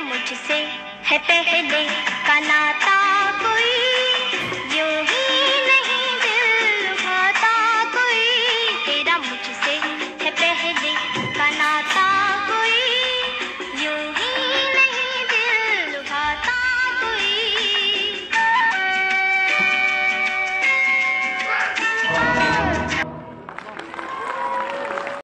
मुझसे है पहले का नाता कोई